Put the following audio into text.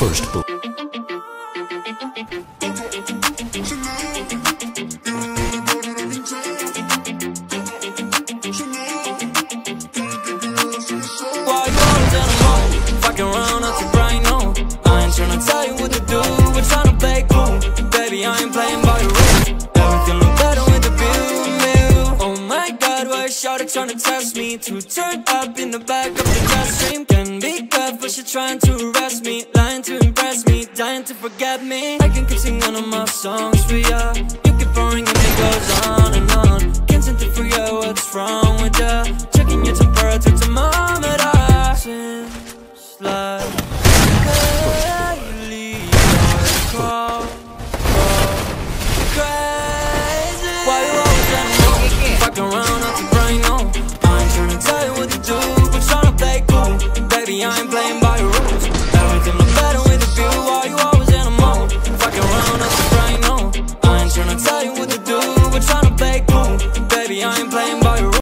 First Book. Why is Shawty tryna test me? To turn up in the back of the stream Can be careful, she trying to arrest me. Lying to impress me, dying to forget me. I can keep singing of my songs for ya. You keep pouring and it goes on and on. Can't seem to figure what's wrong